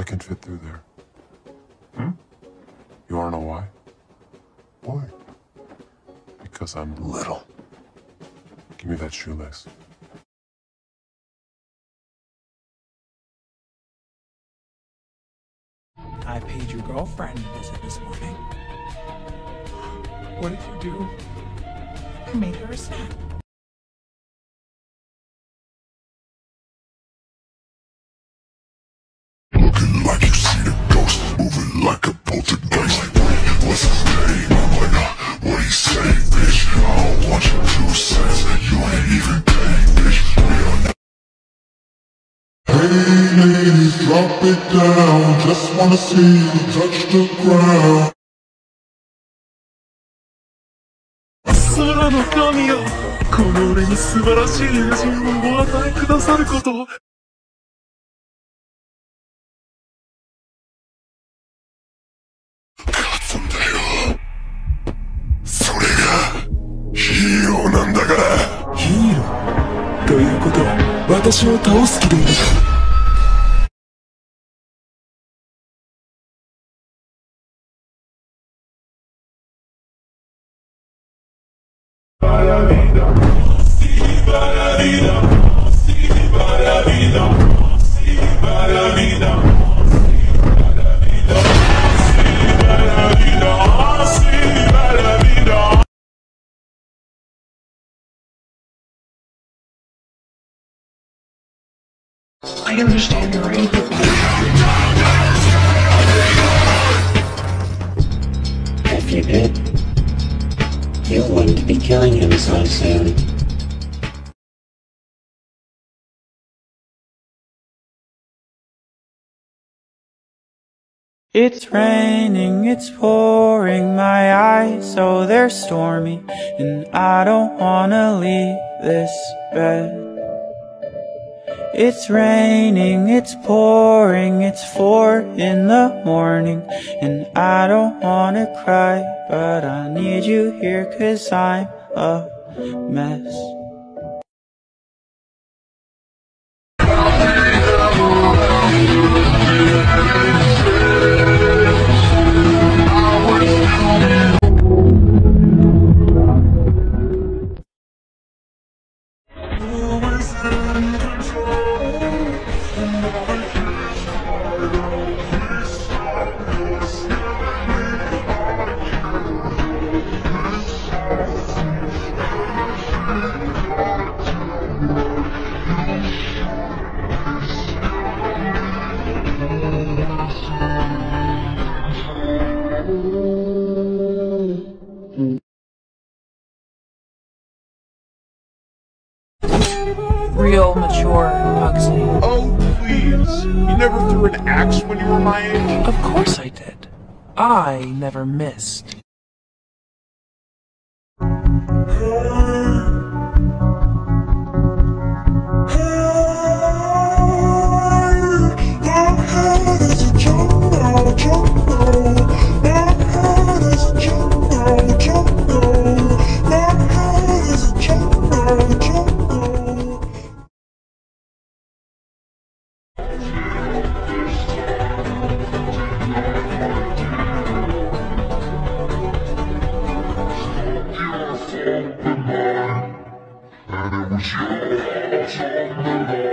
I can fit through there. Hmm? You wanna know why? Why? Because I'm little. Give me that shoelace. I paid your girlfriend a visit this morning. What did you do? I made her a snack. Drop it down. Just wanna see you touch the ground. 空の神よこの俺に素晴らしい友人をお与えくださること私を倒す気でいる。のか I understand you're angry. If you did, you wouldn't be killing him so soon. It's raining, it's pouring, my eyes, oh they're stormy And I don't wanna leave this bed It's raining, it's pouring, it's four in the morning And I don't wanna cry, but I need you here cause I'm a mess Real mature Pugsy. Oh, please. You never threw an axe when you were my age? Of course I did. I never missed. And it was yours on the line.